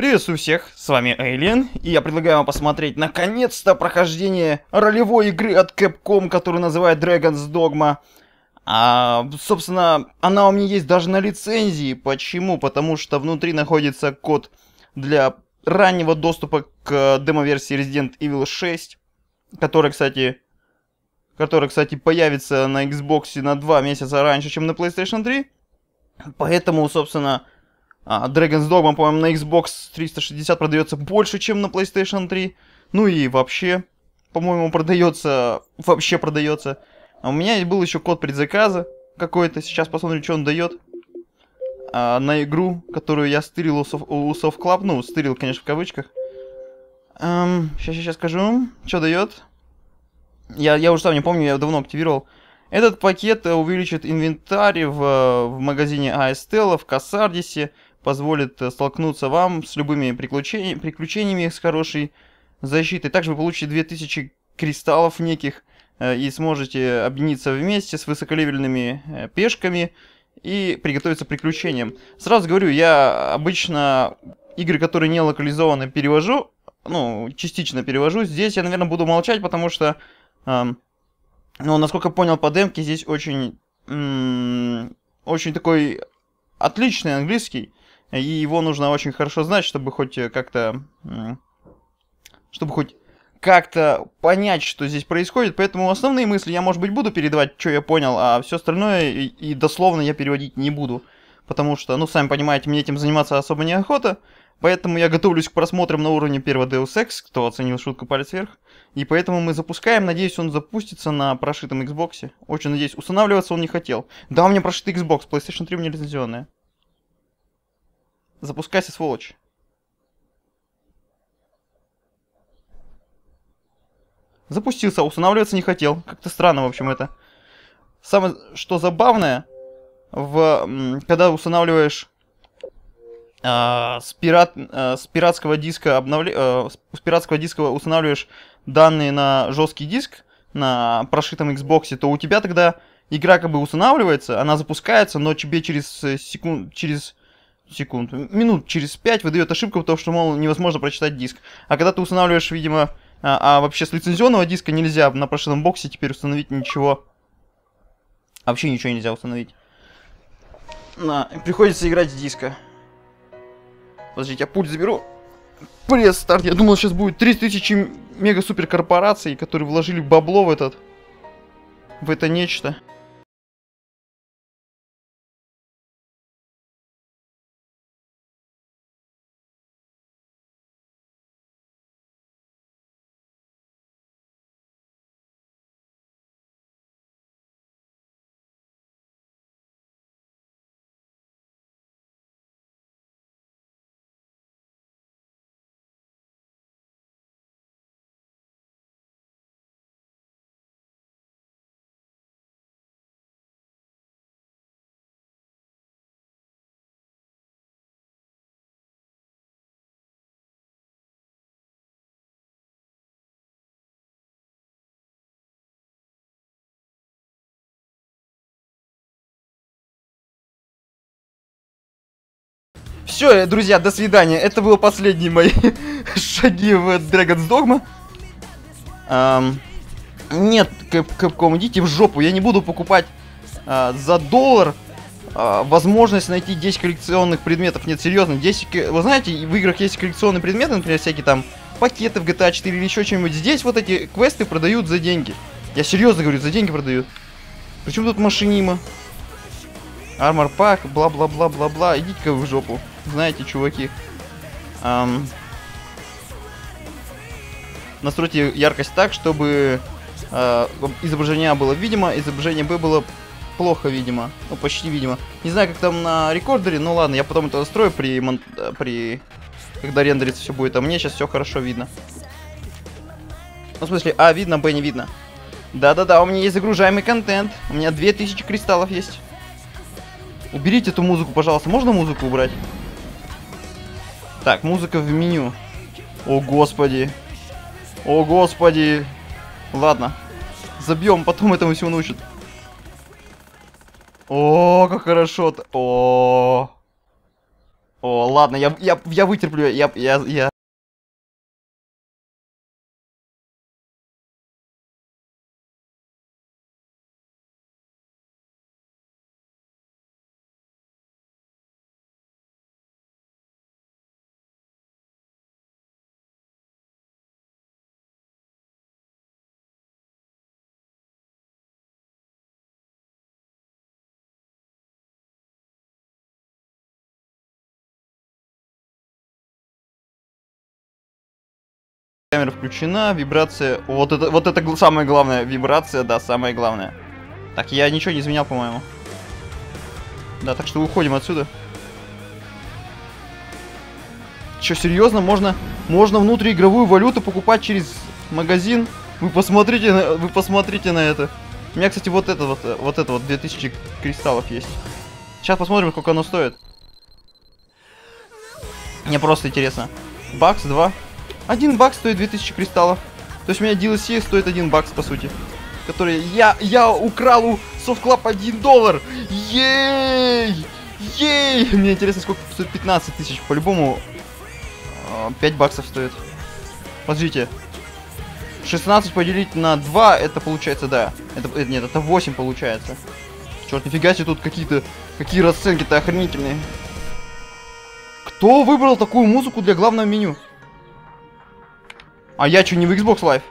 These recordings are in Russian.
Приветствую всех, с вами Эйлин, и я предлагаю вам посмотреть наконец-то прохождение ролевой игры от Capcom, которую называют Dragon's Dogma. А, собственно, она у меня есть даже на лицензии. Почему? Потому что внутри находится код для раннего доступа к демо-версии Resident Evil 6, который, кстати, который, кстати, появится на Xbox на 2 месяца раньше, чем на PlayStation 3. Поэтому, собственно, а, Dragon's Dogma, по-моему, на Xbox 360 продается больше, чем на PlayStation 3. Ну и вообще, по-моему, продается, вообще продается. А у меня был еще код предзаказа какой-то, сейчас посмотрим, что он дает. А, на игру, которую я стырил у, Soft, у Soft Club, ну, стырил, конечно, в кавычках. Эм, сейчас, сейчас скажу, что дает. Я, я уже сам не помню, я давно активировал. Этот пакет увеличит инвентарь в, в магазине ASTL, в Кассардисе, позволит э, столкнуться вам с любыми приключениями, приключениями с хорошей защитой. Также вы получите 2000 кристаллов неких э, и сможете объединиться вместе с высоколевельными э, пешками и приготовиться к приключениям. Сразу говорю, я обычно игры, которые не локализованы, перевожу, ну, частично перевожу. Здесь я, наверное, буду молчать, потому что, эм, ну, насколько понял по демке, здесь очень, очень такой отличный английский и его нужно очень хорошо знать, чтобы хоть э, как-то... Чтобы хоть как-то понять, что здесь происходит. Поэтому основные мысли я, может быть, буду передавать, что я понял, а все остальное и, и дословно я переводить не буду. Потому что, ну, сами понимаете, мне этим заниматься особо неохота. Поэтому я готовлюсь к просмотрам на уровне первого Deus Ex, кто оценил шутку палец вверх. И поэтому мы запускаем, надеюсь, он запустится на прошитом Xbox. Очень надеюсь, устанавливаться он не хотел. Да, у меня прошитый Xbox, PlayStation 3 у меня лицензионная. Запускайся, сволочь. Запустился, устанавливаться не хотел. Как-то странно, в общем, это. Самое, что забавное, в, когда устанавливаешь э, с, пират, э, с пиратского диска обновля... э, с пиратского диска устанавливаешь данные на жесткий диск на прошитом Xbox, то у тебя тогда игра как бы устанавливается, она запускается, но тебе через секунд, через секунд, минут через 5 выдает ошибку, потому что, мол, невозможно прочитать диск. А когда ты устанавливаешь, видимо, а, а вообще с лицензионного диска нельзя на прошедшем боксе теперь установить ничего. Вообще ничего нельзя установить. На, приходится играть с диска. Подождите, я пульт заберу. Пресс старт. Я думал, сейчас будет 3000 мега-супер корпораций, которые вложили бабло в этот... В это нечто. Все, друзья, до свидания. Это были последние мои шаги в Dragon's Dogma. Эм, нет, Capcom, идите в жопу. Я не буду покупать э, за доллар э, возможность найти 10 коллекционных предметов. Нет, серьезно, 10... Вы знаете, в играх есть коллекционные предметы, например, всякие там пакеты в GTA 4 или еще что-нибудь. Здесь вот эти квесты продают за деньги. Я серьезно говорю, за деньги продают. Причем тут машинима? Армор пак, бла-бла-бла-бла-бла. Идите-ка в жопу. Знаете, чуваки. Эм... Настройте яркость так, чтобы э, изображение А было видимо, изображение Б было плохо видимо. Ну, почти видимо. Не знаю, как там на рекордере, ну ладно, я потом это настрою при... Мон... при... Когда рендерится все будет, а мне сейчас все хорошо видно. Ну, в смысле, А видно, Б не видно. Да-да-да, у меня есть загружаемый контент. У меня 2000 кристаллов есть. Уберите эту музыку, пожалуйста. Можно музыку убрать? Так, музыка в меню. О, господи. О, господи. Ладно. Забьем, потом этому всего научат. О, как хорошо-то. О. О, ладно, я, я, я вытерплю, я, я, я... включена, вибрация... Вот это, вот это самое главное, вибрация, да, самое главное. Так, я ничего не изменял, по-моему. Да, так что уходим отсюда. Че, серьезно? Можно, можно внутриигровую валюту покупать через магазин? Вы посмотрите на, вы посмотрите на это. У меня, кстати, вот это вот, вот это вот 2000 кристаллов есть. Сейчас посмотрим, сколько оно стоит. Мне просто интересно. Бакс 2. Один бакс стоит 2000 кристаллов. То есть у меня DLC стоит один бакс, по сути. Который я, я украл у Soft 1 доллар. Ей! Ей! Мне интересно, сколько стоит 15 тысяч. По-любому 5 баксов стоит. Подождите. 16 поделить на 2, это получается, да. Это, э, нет, это 8 получается. Черт, нифига себе тут какие-то... Какие расценки-то охренительные. Кто выбрал такую музыку для главного меню? А я что, не в Xbox Live?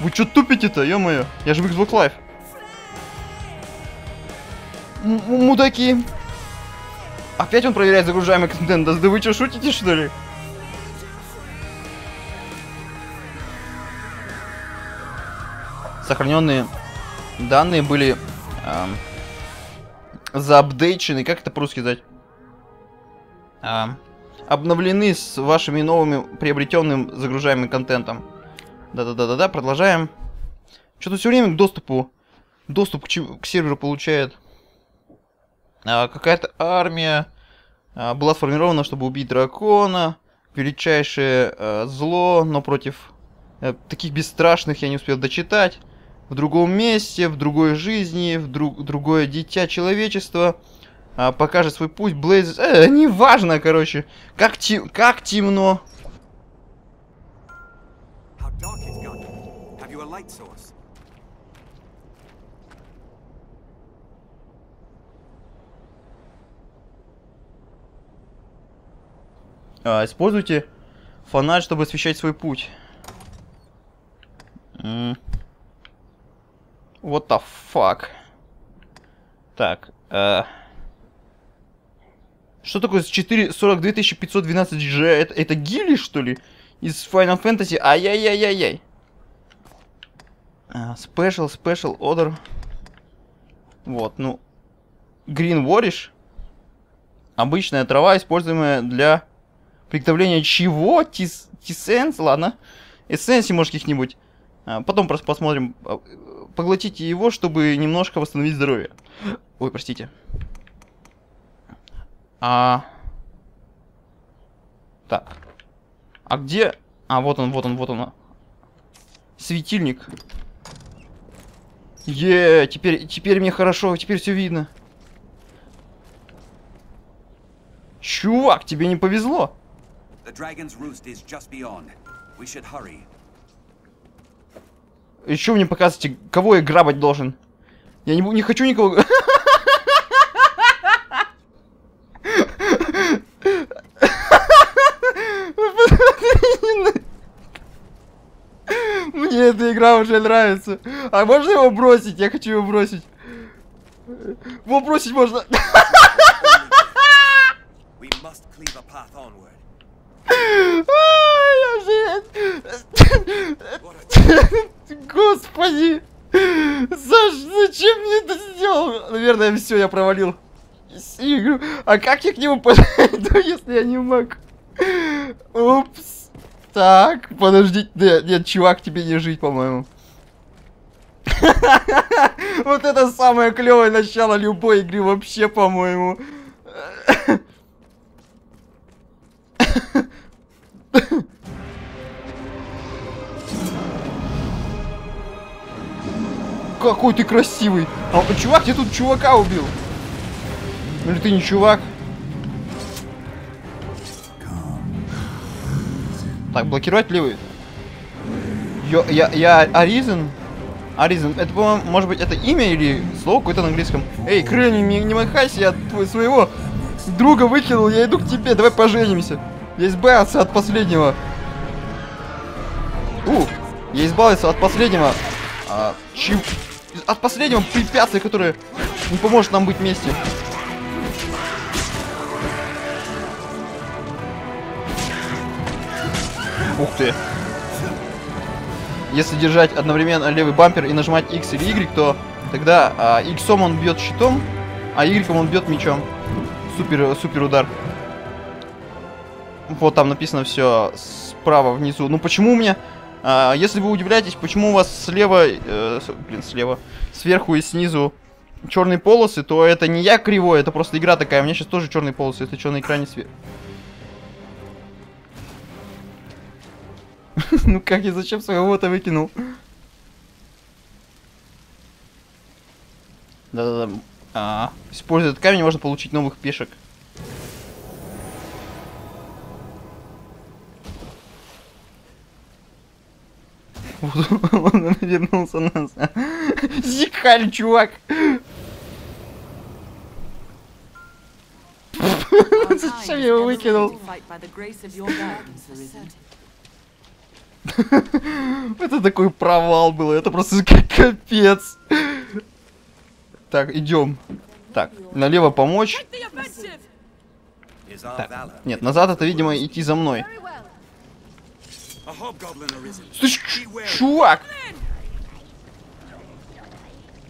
Вы что тупите-то, ё-моё? Я же в Xbox Live. М- мудаки. Опять он проверяет загружаемый контент. Да вы что, шутите, что ли? Сохраненные данные были эм, заапдейчены. Как это по-русски сказать? Эм, обновлены с вашими новыми приобретенным загружаемым контентом. Да-да-да-да-да, продолжаем. Что-то все время к доступу, доступ к, к серверу получает. А, какая-то армия а, была сформирована, чтобы убить дракона. Величайшее а, зло, но против э, таких бесстрашных я не успел дочитать. В другом месте, в другой жизни, в друг, другое дитя человечества а, покажет свой путь. Блейз... Э, неважно, короче. Как, те- как темно. А, используйте фонарь, чтобы освещать свой путь. М. What the fuck? Так. э. Что такое с 4, 42 512 G? Это, это гили, что ли? Из Final Fantasy? Ай-яй-яй-яй-яй. А, Special, Special Order. Вот, ну. Green Warish. Обычная трава, используемая для приготовления чего? Тис, тисенс? Ладно. Эссенси, может, каких-нибудь. А, потом просто посмотрим. А, Поглотите его, чтобы немножко восстановить здоровье. Ой, простите. А... Так. А где... А, вот он, вот он, вот он. Светильник. Е, теперь, теперь мне хорошо, теперь все видно. Чувак, тебе не повезло. Еще мне показывайте, кого я грабать должен. Я не, не хочу никого... Мне эта игра уже нравится. А можно его бросить? Я хочу его бросить. Его бросить можно. Господи! Саш, зачем мне это сделал? Наверное, все, я провалил игру. А как я к нему подойду, если я не мог? Упс. Так, подождите. Нет, нет, чувак, тебе не жить, по-моему. Вот это самое клевое начало любой игры вообще, по-моему. Какой ты красивый. А, чувак, я тут чувака убил. Или ты не чувак? Так, блокировать левый. Ё, я, я Аризен? Аризен, это, по-моему, может быть, это имя или слово какое-то на английском? Эй, крылья, не, не махайся, я твой, своего друга выкинул, я иду к тебе, давай поженимся. Я избавился от последнего. У, я избавился от последнего. А, чив... От последнего препятствия, которое не поможет нам быть вместе. Ух ты. Если держать одновременно левый бампер и нажимать X или Y, то тогда а, X он бьет щитом, а Y он бьет мечом. Супер, супер удар. Вот там написано все справа внизу. Ну почему у меня... А, если вы удивляетесь, почему у вас слева... Э, блин, слева. Сверху и снизу черные полосы, то это не я кривой, это просто игра такая. У меня сейчас тоже черные полосы, это что на экране сверху. Ну как я зачем своего-то выкинул? Да-да-да. А, используя этот камень, можно получить новых пешек. Он вернулся назад. Зикаль, чувак! Зачем я его выкинул? Это такой провал был, это просто капец. Так, идем. Так, налево помочь. Так, нет, назад это, видимо, идти за мной. Слышь, чувак!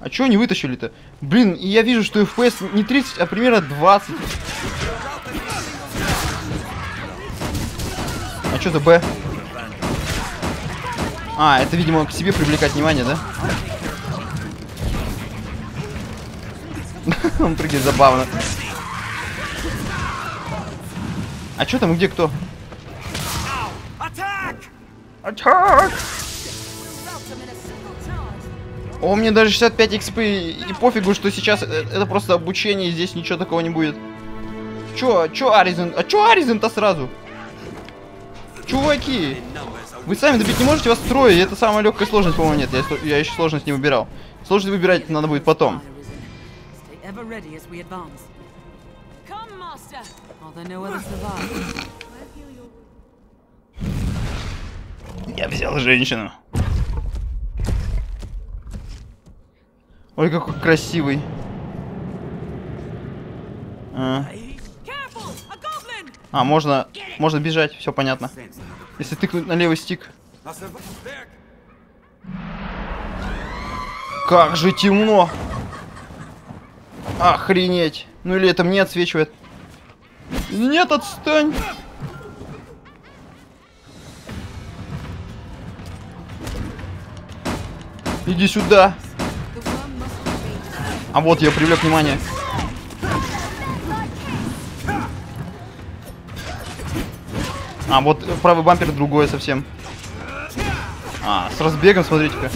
А чего не вытащили-то? Блин, и я вижу, что FPS не 30, а примерно 20. А что за Б? А, это, видимо, к себе привлекать внимание, да? Он прыгает забавно. А что там, где кто? Атак! О, мне даже 65 XP, и пофигу, что сейчас это просто обучение, здесь ничего такого не будет. Чё, чё Аризен? А чё Аризен-то сразу? Чуваки! Вы сами добить не можете вас трое, это самая легкая сложность, по-моему, нет. Я, я еще сложность не выбирал. Сложность выбирать надо будет потом. Я взял женщину. Ой, какой красивый. А, а можно, можно бежать, все понятно. Если тыкнуть на левый стик. Как же темно! Охренеть! Ну или это мне отсвечивает? Нет, отстань! Иди сюда! А вот я привлек внимание. А, вот правый бампер другой совсем. А, с разбегом, смотрите-ка.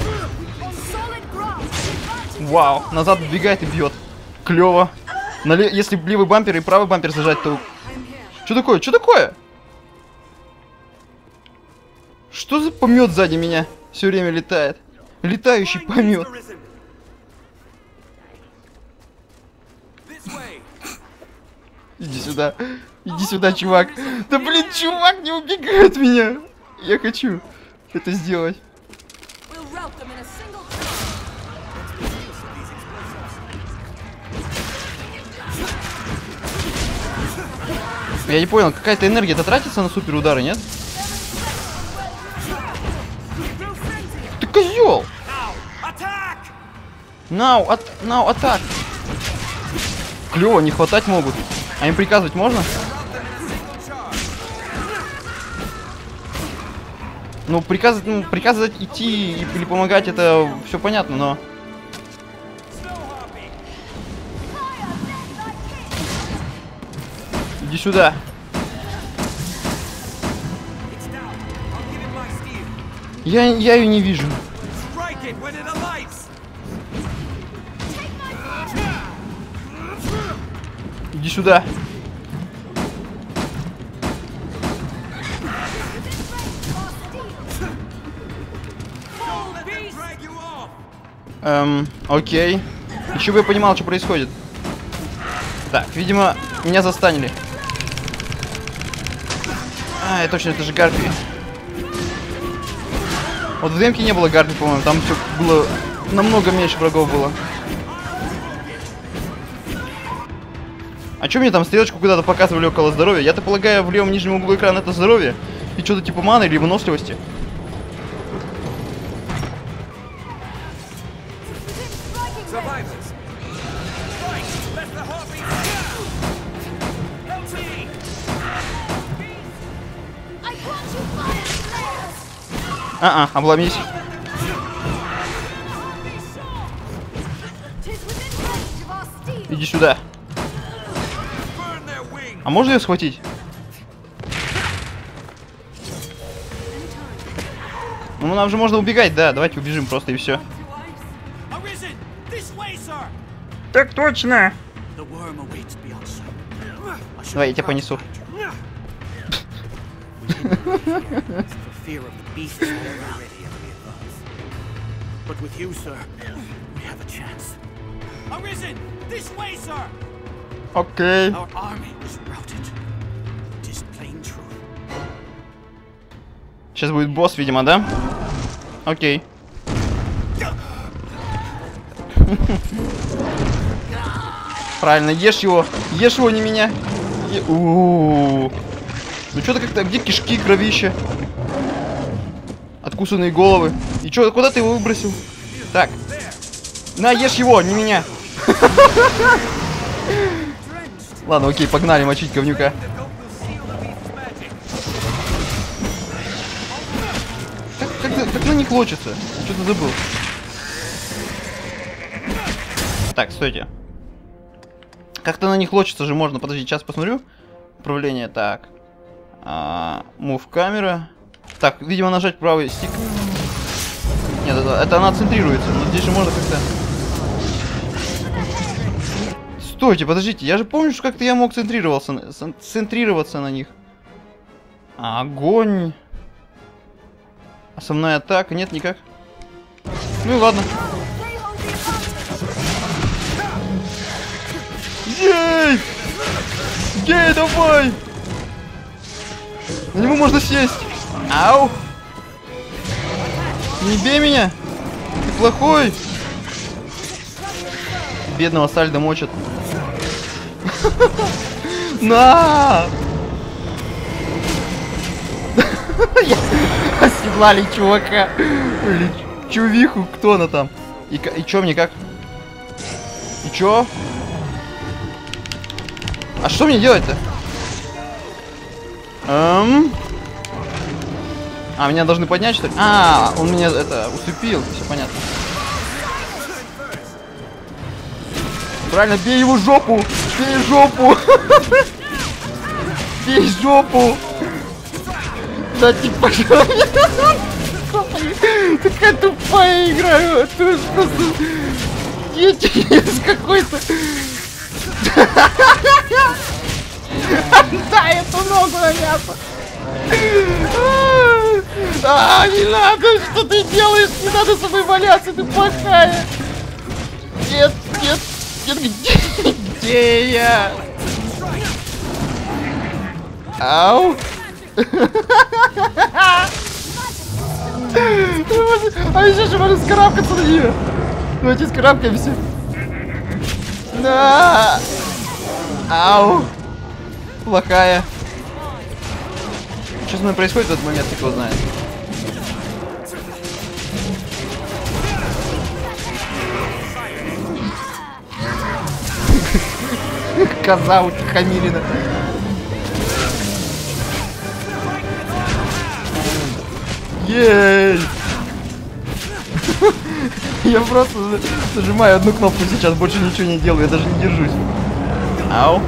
Вау, назад двигает и бьет. Клево. Нале... Если левый бампер и правый бампер зажать, то... Что такое? Что такое? Что за помет сзади меня все время летает? Летающий помет. Иди сюда. Иди сюда, чувак. Да блин, чувак, не убегай от меня. Я хочу это сделать. Я не понял, какая-то энергия-то тратится на супер удары, нет? Ты козел! Now, at, now attack! Клево, не хватать могут. А им приказывать можно? Ну, приказывать, ну, приказывать идти или помогать, это все понятно, но... Иди сюда. Я, я ее не вижу. Иди сюда. Эм, окей. Еще бы я понимал, что происходит. Так, видимо, меня застанили. А, я точно, это же гарпи. Вот в демке не было гарпи, по-моему, там все было намного меньше врагов было. А что мне там стрелочку куда-то показывали около здоровья? Я-то полагаю, в левом нижнем углу экрана это здоровье. И что-то типа маны или выносливости. А-а, обломись. Иди сюда. А можно ее схватить? Ну, нам же можно убегать, да. Давайте убежим просто и все. Так точно. Давай, я тебя понесу. Fear of the beasts already we advance. But with you, sir, we have a chance. Arisen! This way, sir! Окей. Our army was routed. It is plain truth. Сейчас будет босс, видимо, да? Окей. Правильно, ешь его. Ешь его, не меня. Е- У-у-у. Ну что-то как-то... Где кишки, кровища? Откусанные головы. И что, куда ты его выбросил? Так. На, ешь его, не меня. Ладно, окей, погнали мочить говнюка. Как, как, как на них лочится? Что-то забыл. Так, стойте. Как-то на них лочится же можно. Подожди, сейчас посмотрю. Управление, так. А, move камера. Так, видимо, нажать правый стик. Нет, это, это она центрируется. Но здесь же можно как-то... Стойте, подождите. Я же помню, что как-то я мог центрироваться, центрироваться на них. А, огонь. Основная атака. Нет, никак. Ну и ладно. Ей! Ей, давай! На него можно сесть. Ау! Не бей меня! Ты плохой! Бедного Сальда мочат. На! Оседлали чувака. Чувиху, кто она там? И, и чё мне как? И чё? А что мне делать-то? Эм... А, меня должны поднять, что ли? А, он меня, это, усыпил. Все понятно. Правильно, бей его жопу! Бей жопу! Бей жопу! Да типа Такая тупая игра! Ж просто... Дети какой-то... Дай эту ногу на мясо! А, не надо! Что ты делаешь? Не надо со мной валяться, ты плохая! Нет, нет, нет, где, где я? Ау! А еще же можно скарабкаться на нее! Давайте скарабкаемся! Да! Ау! Плохая. Что с мной происходит в этот момент, кто знает. Коза утихомирена. Ей! Я просто нажимаю одну кнопку сейчас, больше ничего не делаю, я даже не держусь. Ау.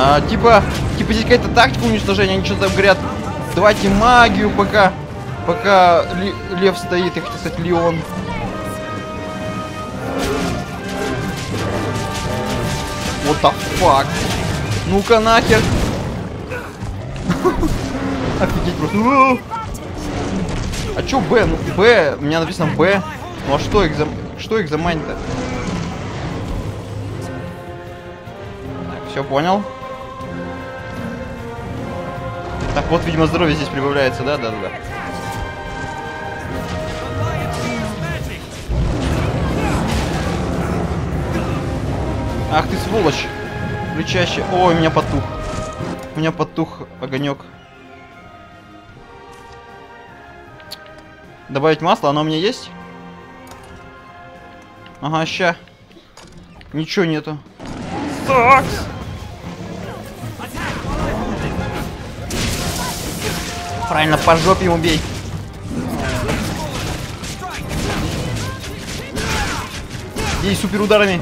А, типа, типа здесь какая-то тактика уничтожения, они что-то говорят, давайте магию пока, пока лев стоит, я хотел сказать Леон. What the fuck? Ну-ка нахер. Офигеть просто. О! А чё Б? Ну, Б, у меня написано Б. Ну а что за... Что? Так, все понял. Вот, видимо, здоровье здесь прибавляется, да? Да, да. Ах ты сволочь! Кричащий. Ой, у меня потух. У меня потух огонек. Добавить масло, оно у меня есть? Ага, ща. Ничего нету. Сакс! Правильно, по жопе ему бей. Бей супер ударами.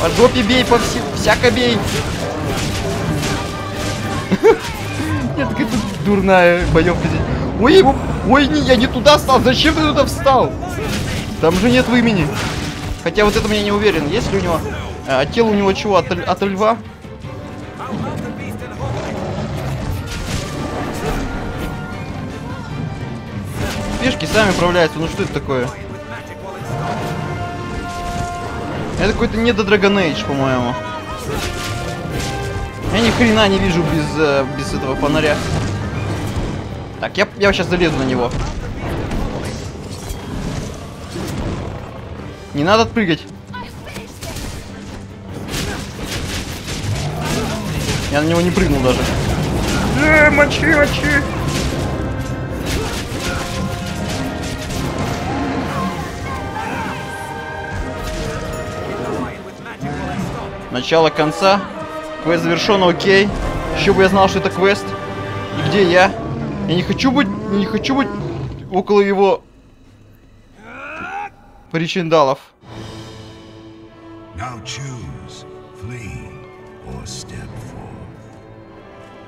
По жопе бей, по всем, всяко бей. Нет, какая-то дурная боевка здесь. Ой, его... Ой, не, я не туда встал. Зачем ты туда встал? Там же нет имени. Хотя вот это я не уверен. Есть ли у него... А тело у него чего? От, от льва? Пешки сами управляются. Ну что это такое? Это какой-то не до Dragon Age, по-моему. Я ни хрена не вижу без, э, без этого фонаря. Так, я, я сейчас залезу на него. Не надо отпрыгать. Я на него не прыгнул даже. Э, мочи, мочи. Начало конца. Квест завершен, окей. Еще бы я знал, что это квест. И где я? Я не хочу быть... Не хочу быть около его... Причиндалов. Now choose, flee, or step forth.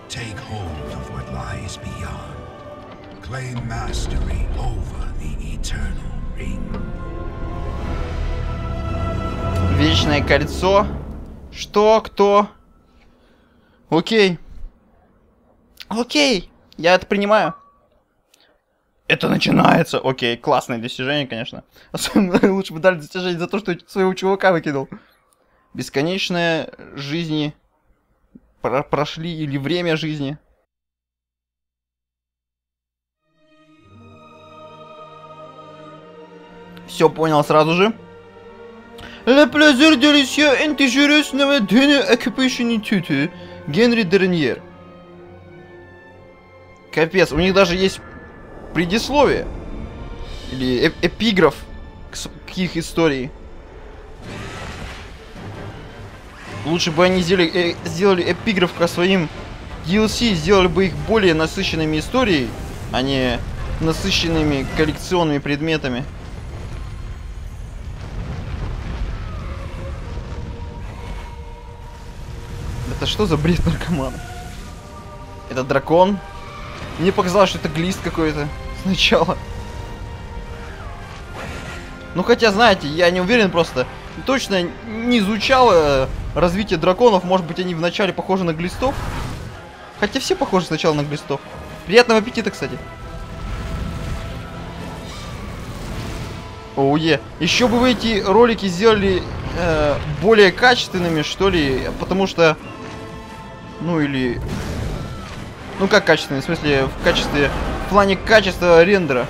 Take hold of what lies beyond. Claim mastery over the eternal ring. Вечное кольцо. Что? Кто? Окей. Окей. Я это принимаю. Это начинается. Окей, классное достижение, конечно. Особенно лучше бы дали достижение за то, что своего чувака выкинул. Бесконечная жизни про прошли или время жизни. Все понял сразу же. Le plaisir délicieux intéressant d'une occupation tutu. Генри Дерньер. Капец, у них даже есть предисловие. Или эп эпиграф к, к их истории. Лучше бы они сделали, э, сделали эпиграф к своим DLC, сделали бы их более насыщенными историей, а не насыщенными коллекционными предметами. Это что за бред наркомана? Это дракон? Мне показалось, что это глист какой-то сначала. Ну хотя, знаете, я не уверен просто. Точно не изучал э, развитие драконов. Может быть, они вначале похожи на глистов. Хотя все похожи сначала на глистов. Приятного аппетита, кстати. Оуе. Еще бы вы эти ролики сделали э, более качественными, что ли. Потому что ну или... Ну как качественный, в смысле в качестве... В плане качества рендера.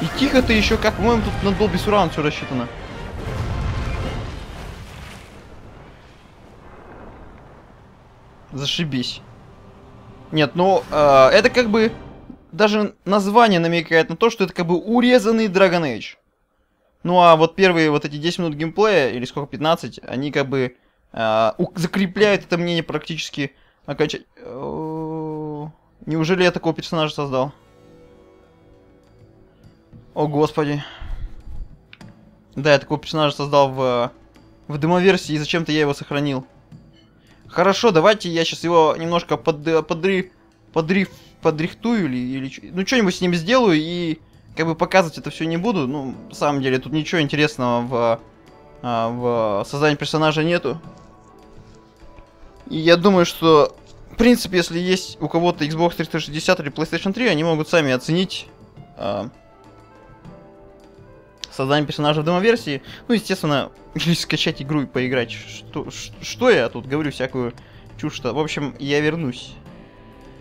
И тихо ты еще как, по-моему, тут на Dolby Surround все рассчитано. Зашибись. Нет, ну, э, это как бы... Даже название намекает на то, что это как бы урезанный Dragon Age. Ну а вот первые вот эти 10 минут геймплея, или сколько, 15, они как бы э, закрепляют это мнение практически окончательно. Неужели я такого персонажа создал? О господи. Да, я такого персонажа создал в, в демоверсии, и зачем-то я его сохранил. Хорошо, давайте я сейчас его немножко под, подри, подриф, подрихтую или, или ну что-нибудь с ним сделаю и как бы показывать это все не буду. Ну, на самом деле, тут ничего интересного в, а, в создании персонажа нету. И я думаю, что, в принципе, если есть у кого-то Xbox 360 или PlayStation 3, они могут сами оценить а, создание персонажа в демо-версии. Ну, естественно, или скачать игру и поиграть. Что, что я тут говорю всякую чушь-то? В общем, я вернусь.